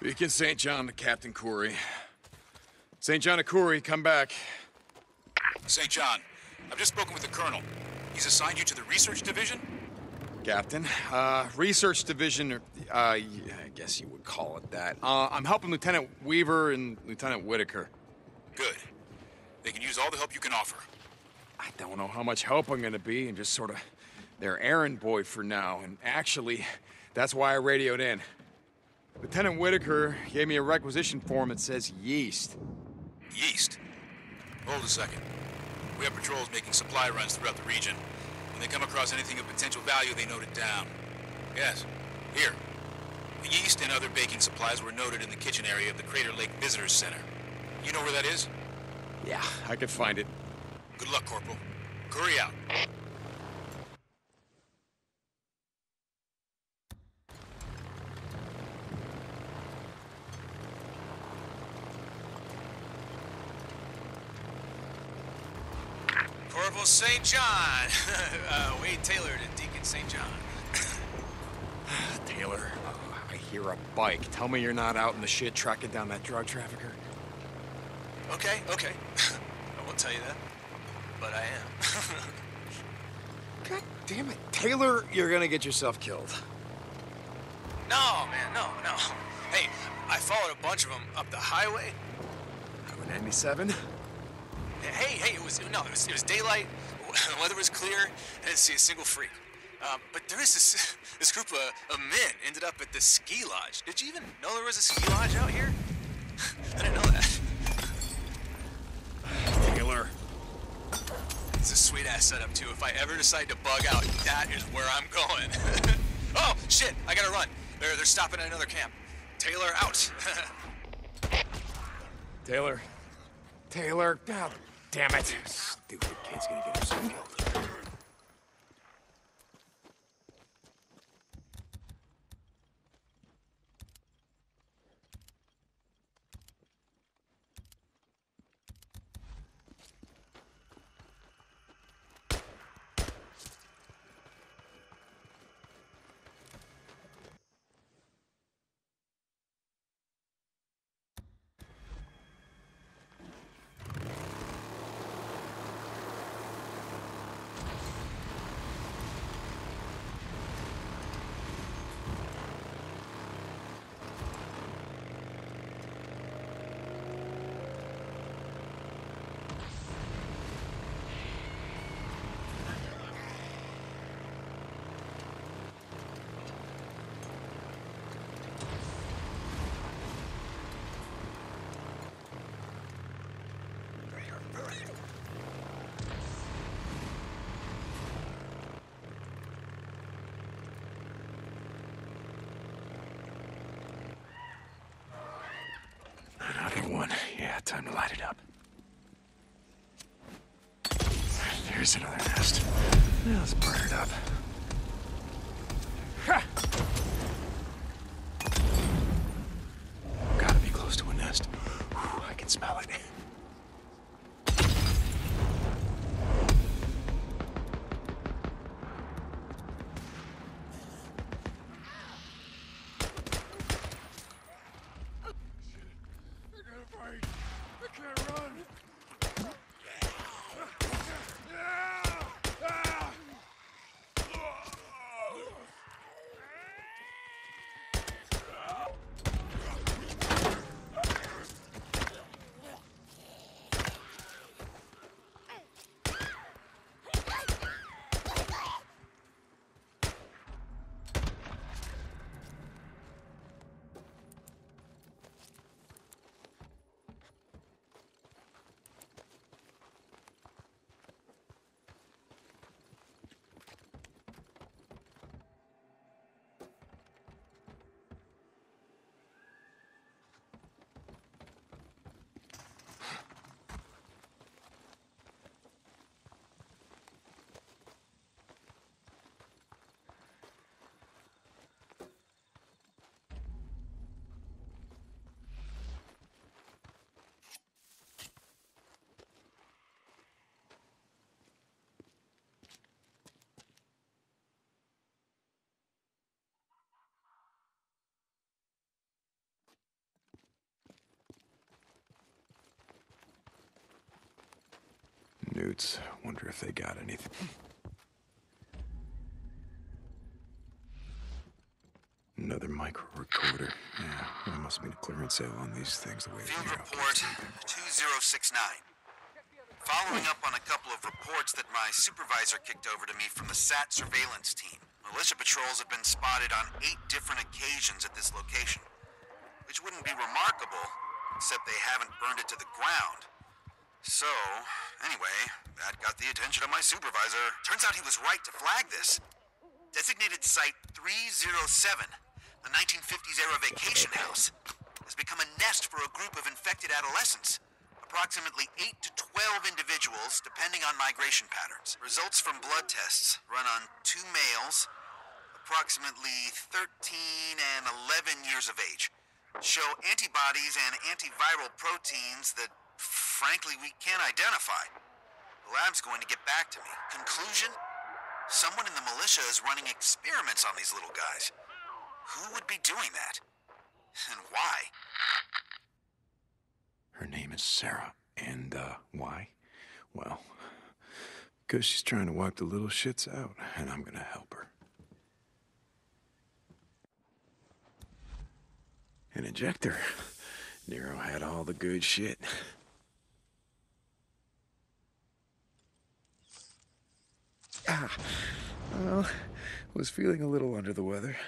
Deacon St. John to Captain Kouri. St. John to Kouri, come back. St. John, I've just spoken with the Colonel. He's assigned you to the Research Division? Captain. Uh, Research Division, or, uh, I guess you would call it that. Uh, I'm helping Lieutenant Weaver and Lieutenant Whitaker. Good. They can use all the help you can offer. I don't know how much help I'm gonna be, and just sort of their errand boy for now. And actually, that's why I radioed in. Lieutenant Whitaker gave me a requisition form that says yeast. Yeast. Hold a second. We have patrols making supply runs throughout the region. When they come across anything of potential value, they note it down. Yes. Here. The yeast and other baking supplies were noted in the kitchen area of the Crater Lake Visitors Center. You know where that is? Yeah, I could find it. Good luck, Corporal. Kouri out. Corporal St. John. uh, Wade Taylor to Deacon St. John. Taylor, oh, I hear a bike. Tell me you're not out in the shit tracking down that drug trafficker. Okay, okay. I won't tell you that, but I am. God damn it. Taylor, you're gonna get yourself killed. no, man, no, no. Hey, I followed a bunch of them up the highway. Highway 97? Hey, hey, it was no, it was, it was daylight. The weather was clear. I didn't see a single freak. Um, but there is this this group of, of men ended up at the ski lodge. Did you even know there was a ski lodge out here? I didn't know that. Taylor. It's a sweet ass setup too. If I ever decide to bug out, that is where I'm going. oh shit! I gotta run. They're they're stopping at another camp. Taylor out. Taylor. Taylor. God damn it. Stupid kid's gonna get himself killed. Another one. Yeah, time to light it up. There's another nest. Burn snoots. Wonder if they got anything. Another micro recorder. Yeah, there must be a clearance sale on these things the way Field they're report 2069. Following up on a couple of reports that my supervisor kicked over to me from the SAT surveillance team, militia patrols have been spotted on eight different occasions at this location. Which wouldn't be remarkable, except they haven't burned it to the ground. So, anyway, that got the attention of my supervisor. Turns out he was right to flag this. Designated Site 307, the 1950s era vacation house, has become a nest for a group of infected adolescents. Approximately 8 to 12 individuals, depending on migration patterns. Results from blood tests run on two males, approximately 13 and 11 years of age, show antibodies and antiviral proteins that, frankly, we can't identify. The lab's going to get back to me. Conclusion? Someone in the militia is running experiments on these little guys. Who would be doing that? And why? Her name is Sarah. And, uh, why? Well, because she's trying to wipe the little shits out, and I'm gonna help her. An injector. NERO had all the good shit. Ah, well, was feeling a little under the weather.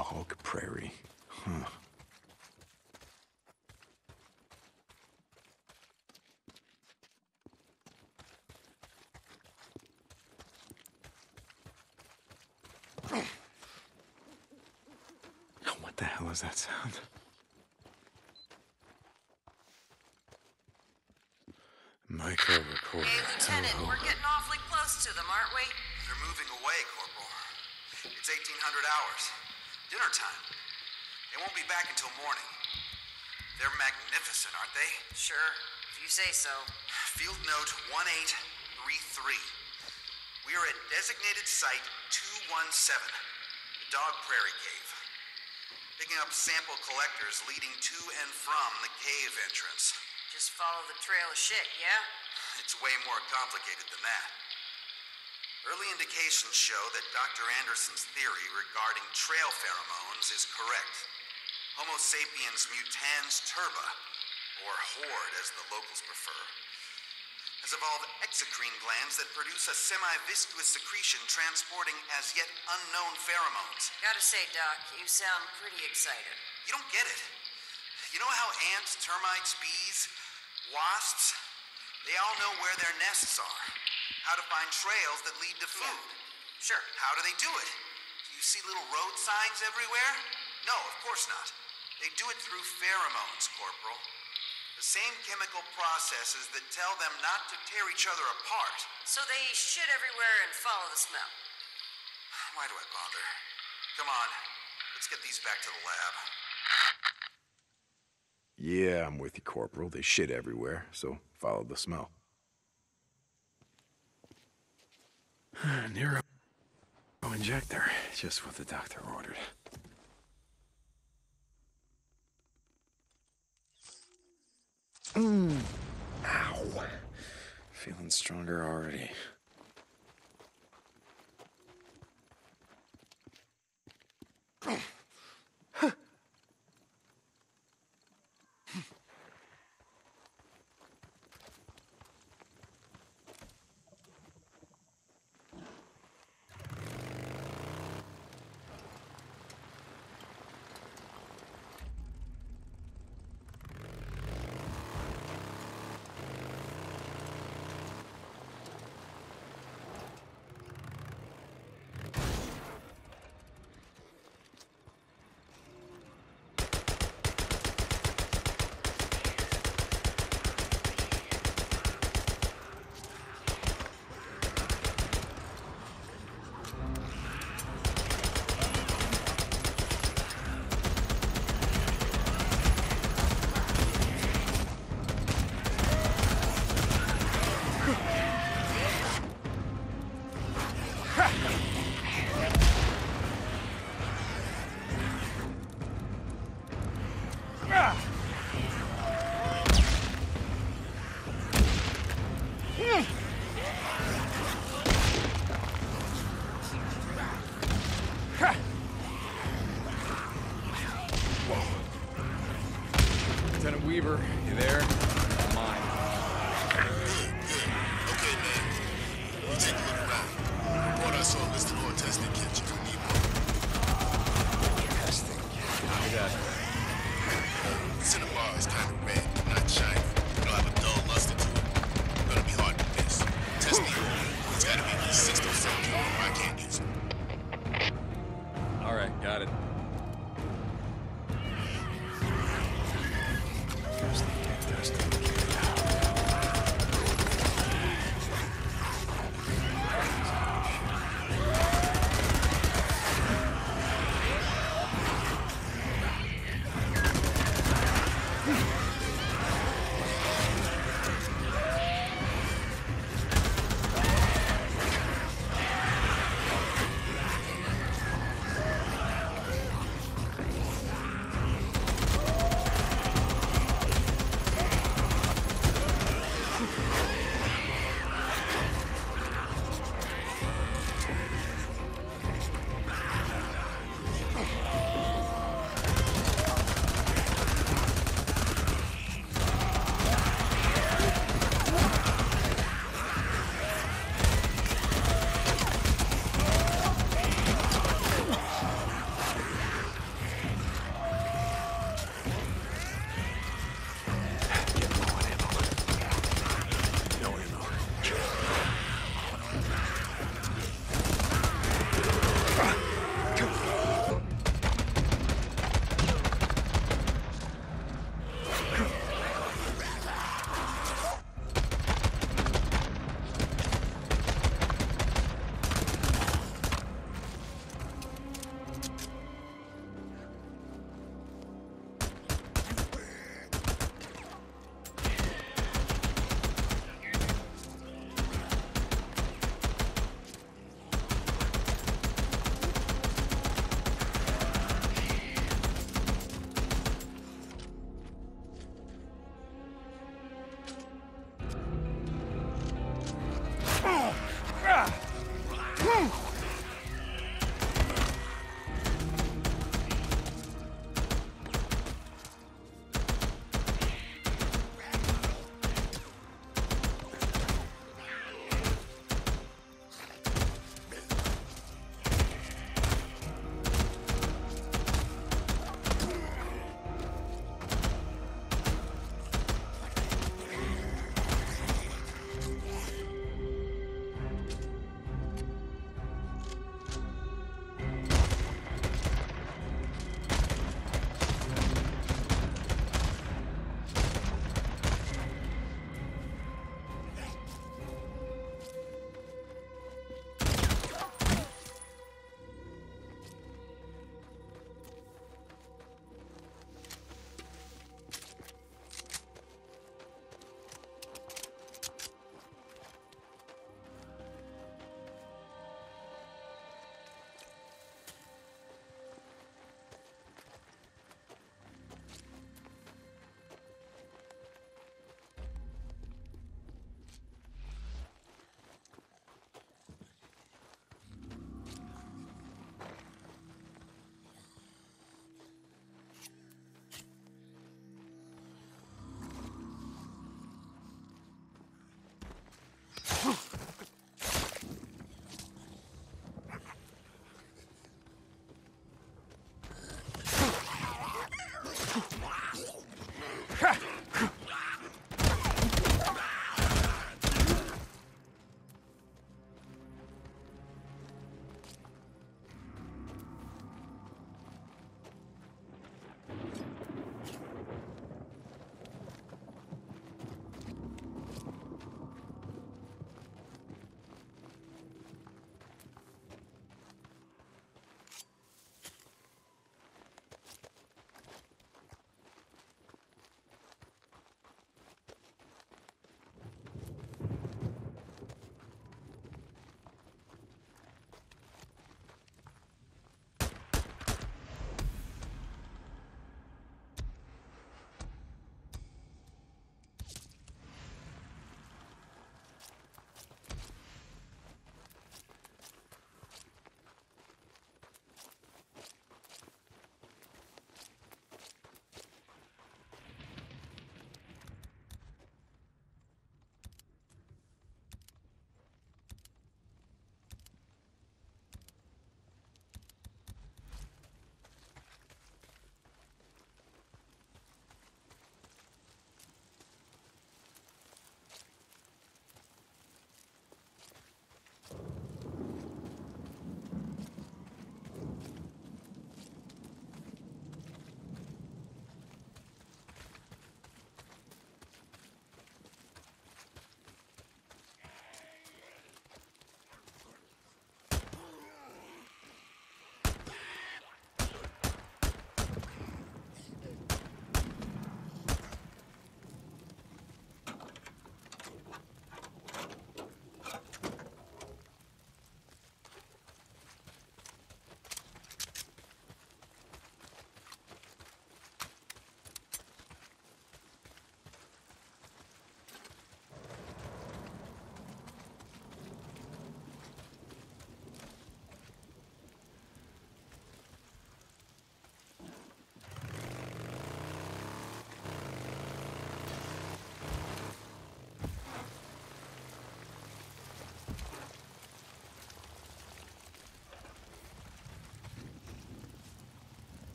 Dog Prairie. Huh. What the hell is that sound? Micro recorder. Hey, Lieutenant, Oh, we're getting awfully close to them, aren't we? They're moving away, Corporal. It's 1800 hours. Dinner time. They won't be back until morning. They're magnificent, aren't they? Sure, if you say so. Field note 1833. We are at designated site 217, the Dog Prairie Cave. Picking up sample collectors leading to and from the cave entrance. Just follow the trail of shit, yeah? It's way more complicated than that. Early indications show that Dr. Anderson's theory regarding trail pheromones is correct. Homo sapiens mutans turba, or horde as the locals prefer, has evolved exocrine glands that produce a semi-viscous secretion transporting as yet unknown pheromones. Gotta say, Doc, you sound pretty excited. You don't get it. You know how ants, termites, bees, wasps, they all know where their nests are, how to find trails that lead to food. Sure. How do they do it? Do you see little road signs everywhere? No, of course not. They do it through pheromones, Corporal. The same chemical processes that tell them not to tear each other apart. So they shit everywhere and follow the smell. Why do I bother? Come on, let's get these back to the lab. Yeah, I'm with you, Corporal. They shit everywhere, so follow the smell. NERO injector, just what the doctor ordered. Mm. Ow. Feeling stronger already. Oh.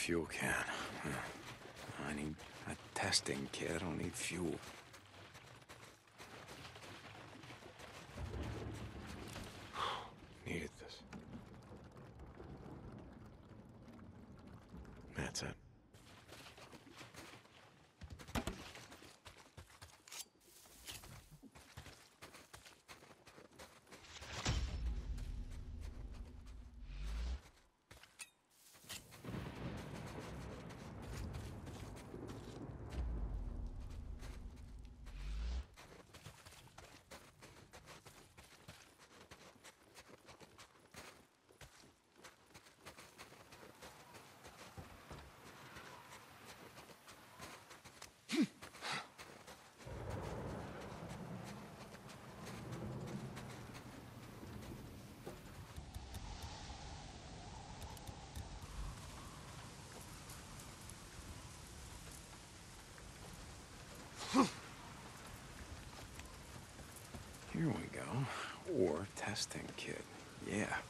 Fuel can. I need a testing kit. I don't need fuel. Needed this. That's it. Here we go. Or testing kit. Yeah.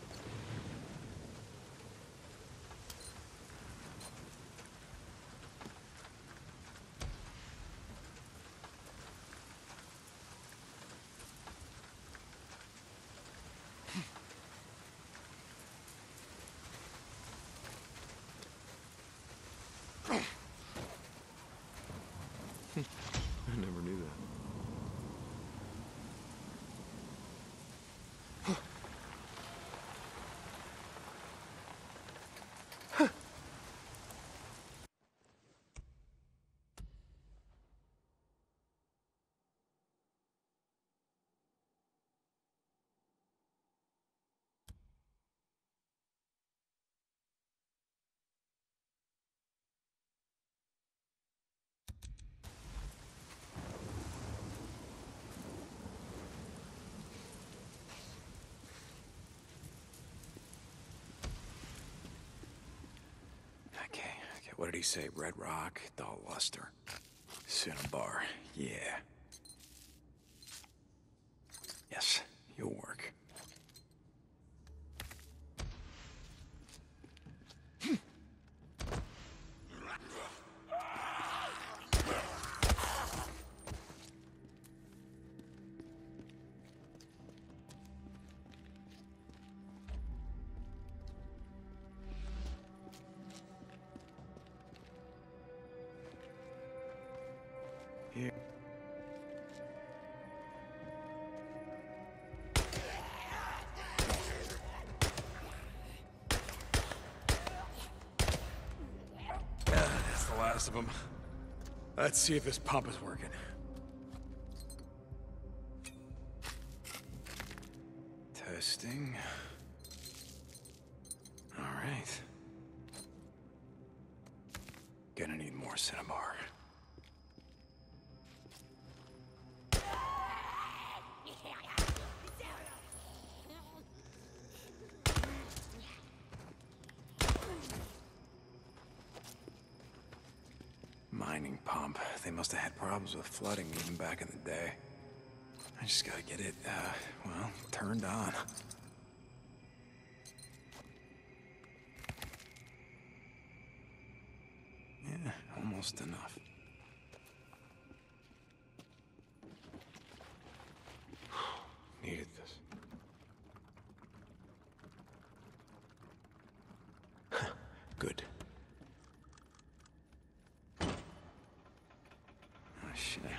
Okay, okay. What did he say? Red Rock, Dal Luster, Cinnabar. Yeah. Yes, them. Let's see if this pump is working. Testing. All right. Gonna need more cinnabar. They must have had problems with flooding even back in the day. I just gotta get it, uh, well, turned on. Yeah, almost enough. Needed this. Good. Oh, shit. Okay,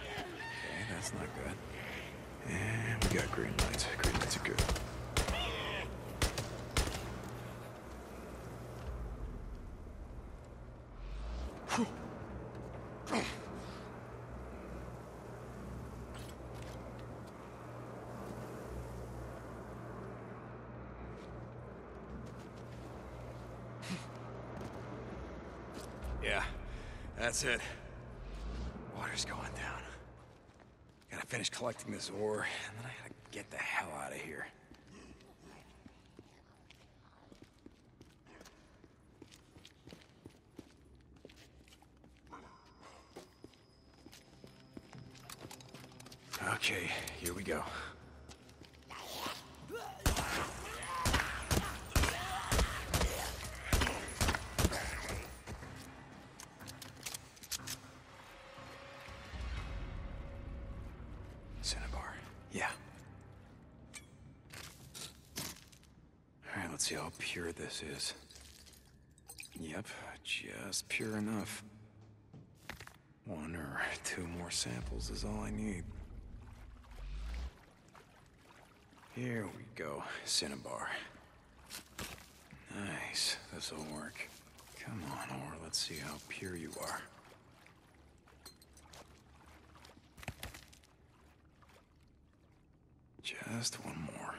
that's not good. And we got green lights. Green lights are good. Yeah, that's it. Water's going down. Gotta finish collecting this ore, and then I gotta get the hell out of here. Okay, here we go. Pure this is. Yep, just pure enough. One or two more samples is all I need. Here we go, Cinnabar. Nice, this'll work. Come on, or let's see how pure you are. Just one more.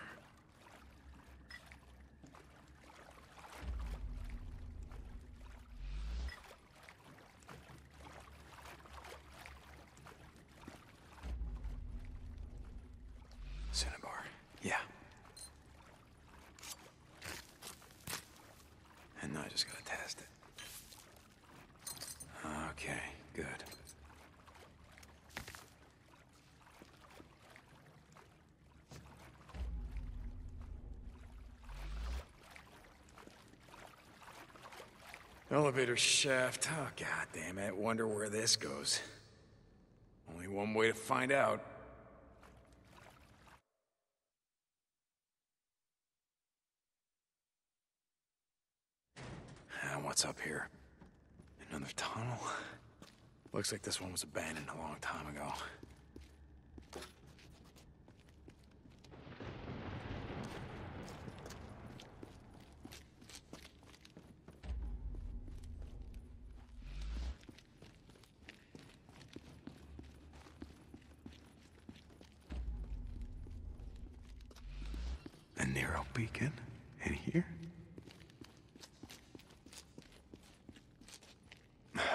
Cinnabar. Yeah. And now I just gotta test it. Okay, good. Elevator shaft. Oh, god damn it. Wonder where this goes. Only one way to find out. And what's up here? Another tunnel? Looks like this one was abandoned a long time ago. A narrow beacon in here?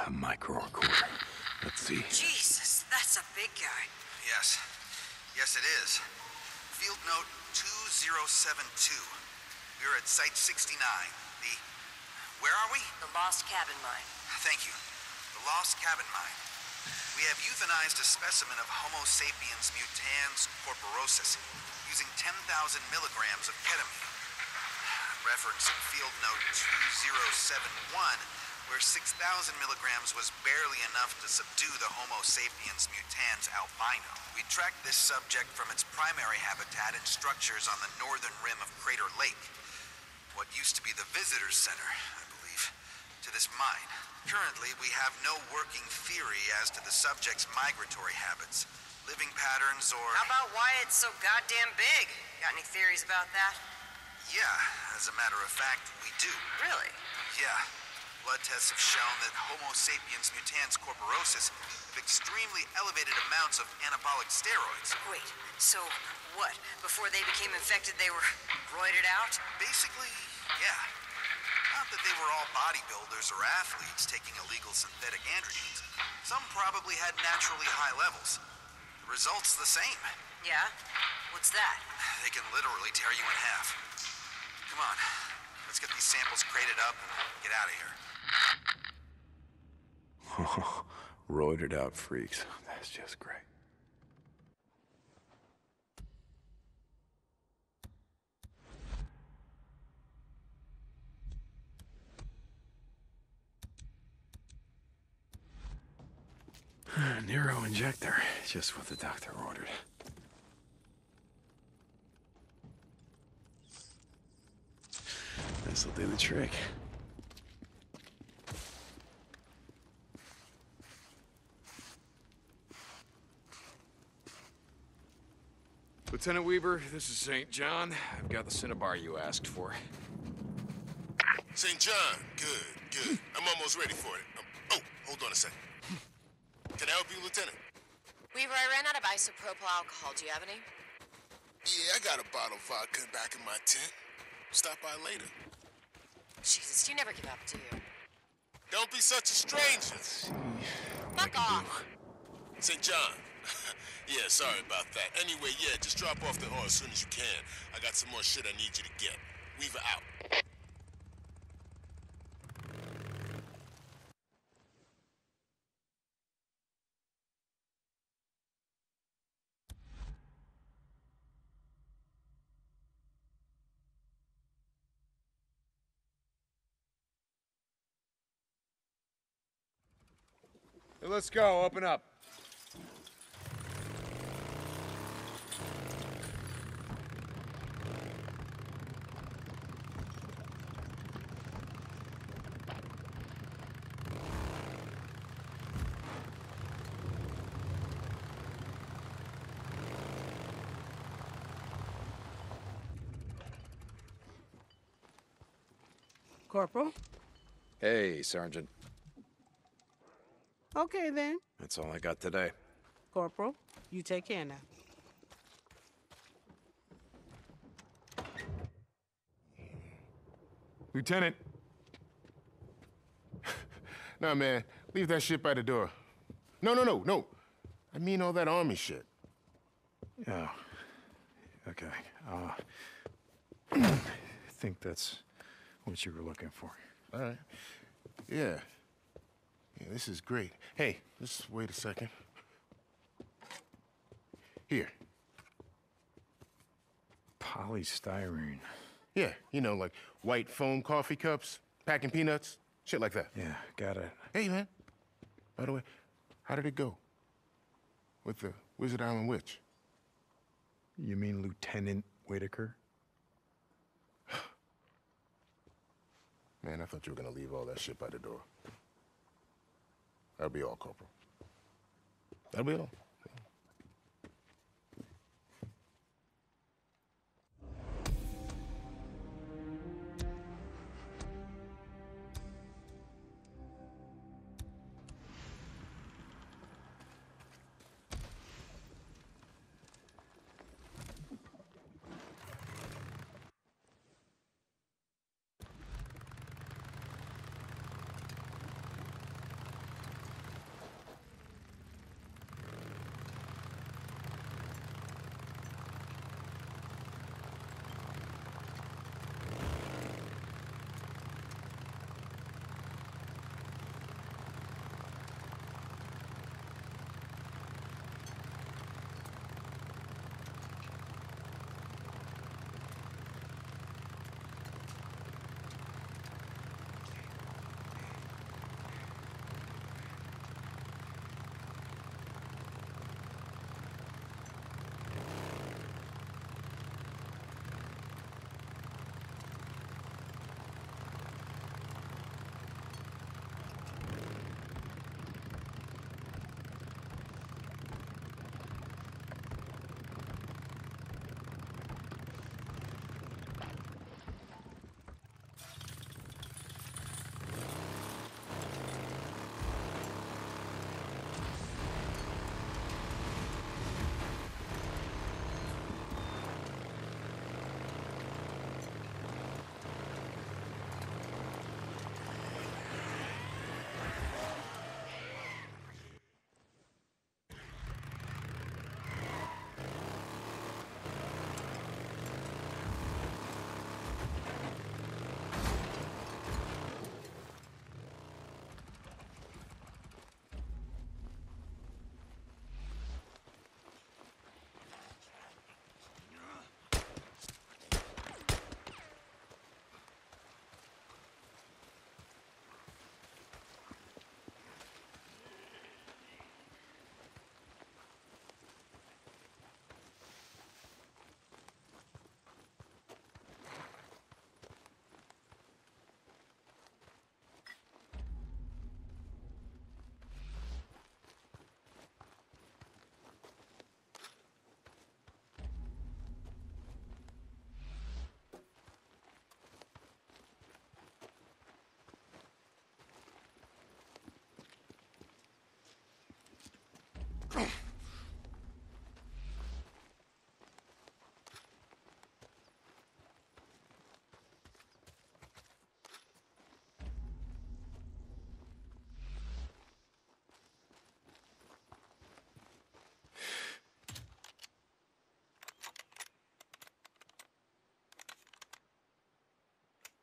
A micro recorder. Let's see. Jesus, that's a big guy. Yes. Yes, it is. Field note 2072. We're at Site 69. The. Where are we? The Lost Cabin Mine. Thank you. The Lost Cabin Mine. We have euthanized a specimen of Homo sapiens mutans corporosus using 10,000 milligrams of ketamine. Referencing field note 2071, where 6,000 milligrams was barely enough to subdue the Homo sapiens mutans albino. We tracked this subject from its primary habitat and structures on the northern rim of Crater Lake, what used to be the Visitors Center, I believe, to this mine. Currently, we have no working theory as to the subject's migratory habits, living patterns, or. How about why it's so goddamn big? Got any theories about that? Yeah, as a matter of fact, we do. Really? Yeah. Blood tests have shown that Homo sapiens mutans corporosus have extremely elevated amounts of anabolic steroids. Wait, so what? Before they became infected, they were roided out? Basically, yeah. Not that they were all bodybuilders or athletes taking illegal synthetic androgens. Some probably had naturally high levels. The result's the same. Yeah? What's that? They can literally tear you in half. Come on, let's get these samples crated up and get out of here. Roided out freaks. That's just great. NERO injector, just what the doctor ordered. This'll do the trick. Lieutenant Weaver, this is St. John. I've got the Cinnabar you asked for. St. John, good, good. I'm almost ready for it. Um, oh, hold on a second. Can I help you, Lieutenant? Weaver, I ran out of isopropyl alcohol. Do you have any? Yeah, I got a bottle of vodka back in my tent. Stop by later. Jesus, you never give up, do you? Don't be such a stranger. Fuck off. St. John. yeah, sorry about that. Anyway, yeah, just drop off the ore as soon as you can. I got some more shit I need you to get. Weaver out. Let's go, open up. Corporal? Hey, Sergeant. Okay then. That's all I got today. Corporal, you take care now. Lieutenant. nah, man. Leave that shit by the door. No, no, no, no. I mean all that army shit. Oh. Okay. Uh, I think that's what you were looking for. All right. Yeah. Yeah, this is great. Hey, just wait a second. Here. Polystyrene. Yeah, you know, like white foam coffee cups, packing peanuts, shit like that. Yeah, got it. Hey, man. By the way, how did it go? With the Wizard Island Witch? You mean Lieutenant Whitaker? Man, I thought you were gonna leave all that shit by the door. That'll be all, Corporal. That'll be all.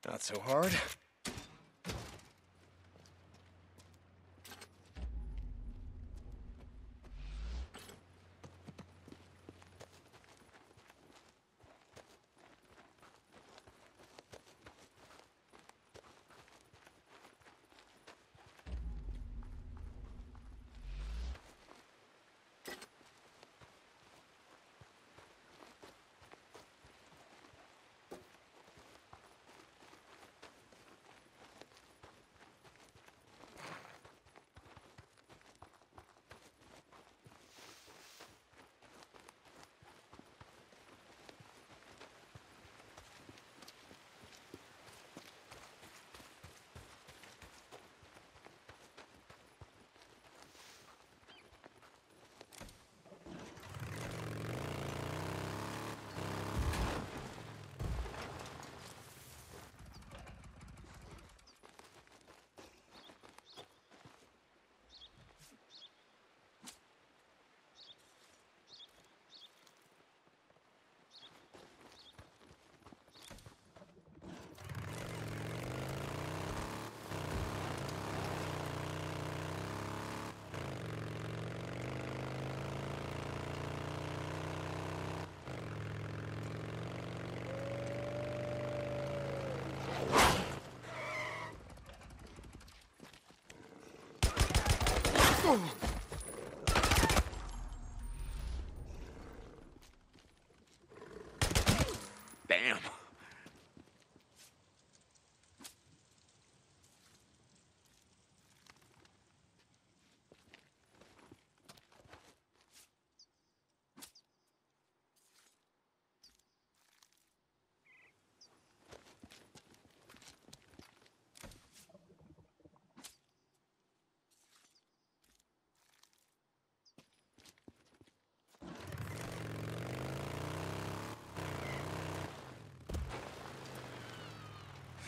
Not so hard. Damn.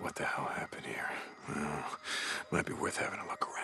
what the hell happened here? Well, might be worth having a look around.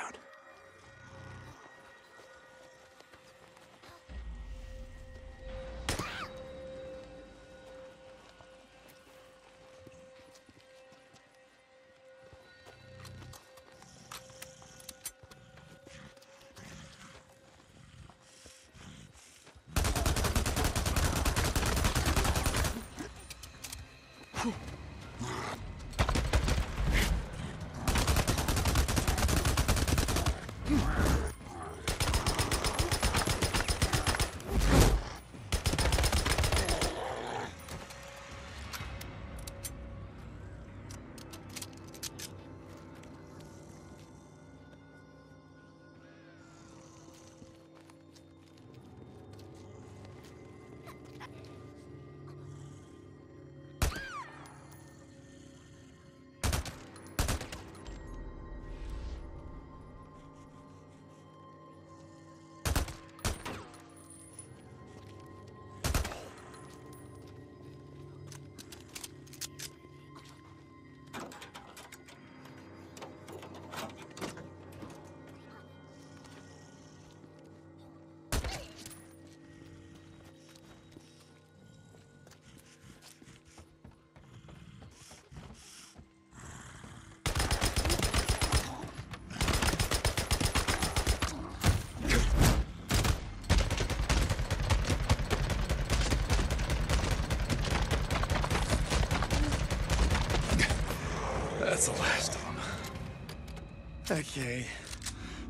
Okay.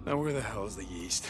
Now where the hell is the yeast?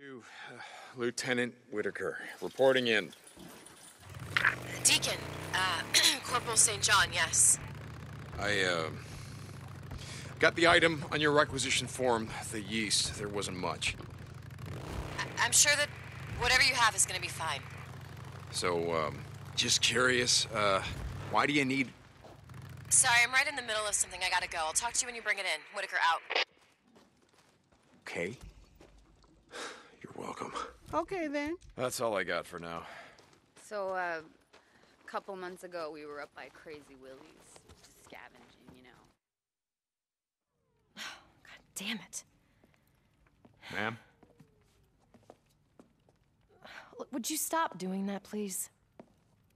To uh, Lieutenant Whitaker, reporting in. Deacon, uh, Corporal St. John, yes. I, uh, got the item on your requisition form, the yeast. There wasn't much. I- I'm sure that whatever you have is gonna be fine. So, um, just curious, uh, why do you need. Sorry, I'm right in the middle of something. I gotta go. I'll talk to you when you bring it in. Whitaker out. Okay. You're welcome. Okay, then. That's all I got for now. So, uh, a couple months ago, we were up by Crazy Willie's, just scavenging, you know. God damn it. Ma'am? Would you stop doing that, please?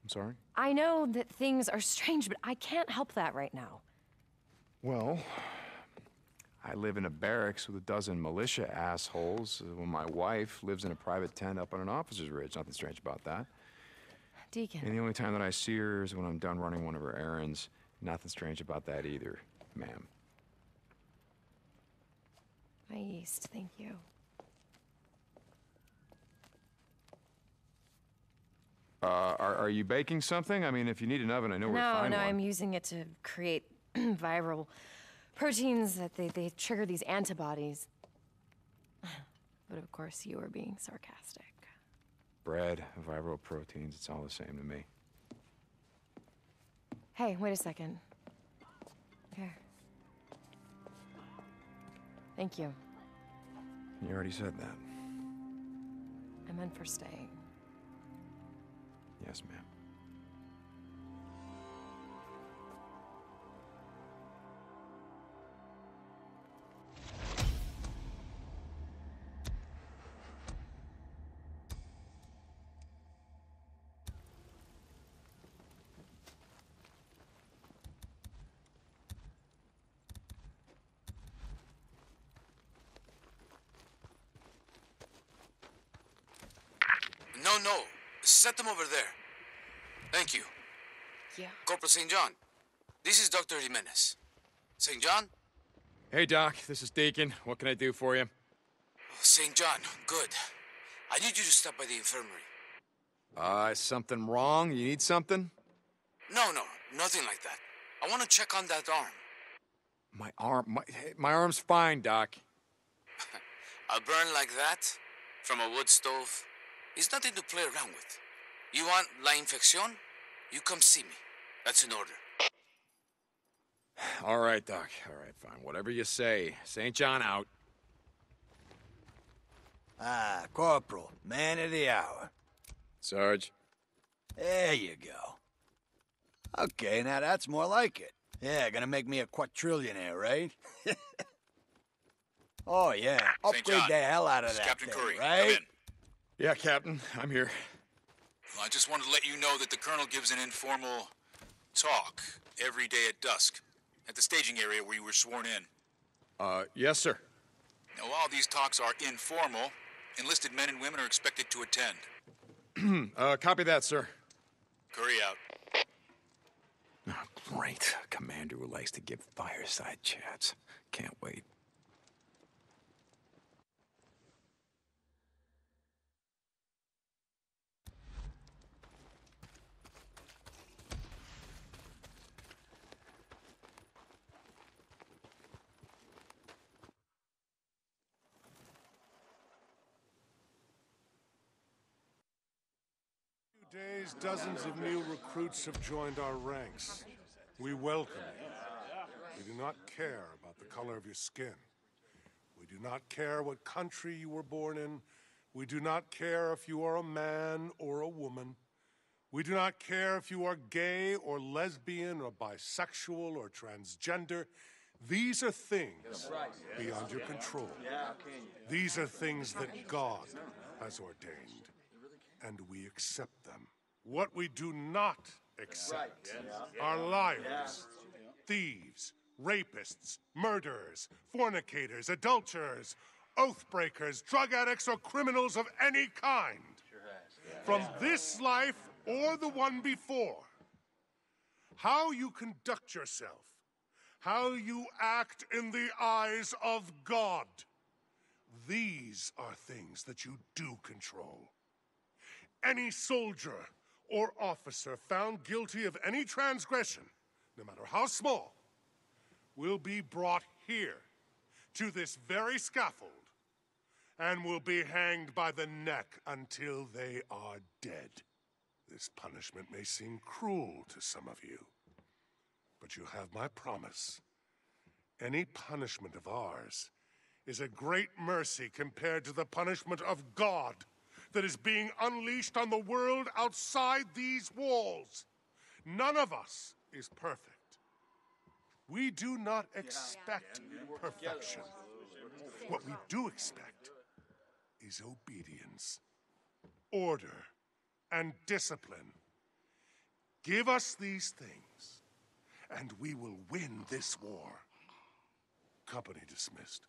I'm sorry? I know that things are strange, but I can't help that right now. Well, I live in a barracks with a dozen militia assholes, uh, my wife lives in a private tent up on an officer's ridge. Nothing strange about that. Deacon. And the only time that I see her is when I'm done running one of her errands. Nothing strange about that either, ma'am. My yeast, thank you. Uh, are, are you baking something? I mean, if you need an oven, I know where to No, find no, one. I'm using it to create viral proteins that they, they trigger these antibodies. But of course, you were being sarcastic. Bread, viral proteins, it's all the same to me. Hey, wait a second. Here. Thank you. You already said that. I meant for staying. Yes, ma'am. No, no. Set them over there. Thank you. Yeah. Corporal St. John. This is Dr. Jimenez. St. John? Hey, Doc, this is Deacon. What can I do for you? St. John, good. I need you to stop by the infirmary. Uh, is something wrong? You need something? No, no, nothing like that. I want to check on that arm. My arm, my, my arm's fine, Doc. A burn like that from a wood stove is nothing to play around with. You want la infección? You come see me. That's an order. All right, Doc. All right, fine. Whatever you say. St. John out. Ah, Corporal, man of the hour. Sarge. There you go. Okay, now that's more like it. Yeah, gonna make me a quadrillionaire, right? oh, yeah. St. Upgrade the hell out of that Captain thing, Kouri. Come right? In. Yeah, Captain. I'm here. Well, I just wanted to let you know that the Colonel gives an informal talk every day at dusk at the staging area where you were sworn in. Uh, yes, sir. Now, while these talks are informal, enlisted men and women are expected to attend. uh, copy that, sir. Kouri out. Oh, great. A commander who likes to give fireside chats. Can't wait. Days, dozens of new recruits have joined our ranks. We welcome you. We do not care about the color of your skin. We do not care what country you were born in. We do not care if you are a man or a woman. We do not care if you are gay or lesbian or bisexual or transgender. These are things beyond your control. These are things that God has ordained, and we accept them. What we do not accept are liars, thieves, rapists, murderers, fornicators, adulterers, oath breakers, drug addicts, or criminals of any kind. From this life or the one before. How you conduct yourself, how you act in the eyes of God. These are things that you do control. Any soldier or officer found guilty of any transgression, no matter how small, will be brought here, to this very scaffold, and will be hanged by the neck until they are dead. This punishment may seem cruel to some of you, but you have my promise. Any punishment of ours is a great mercy compared to the punishment of God that is being unleashed on the world outside these walls. None of us is perfect. We do not expect perfection. What we do expect is obedience, order, and discipline. Give us these things, and we will win this war. Company dismissed.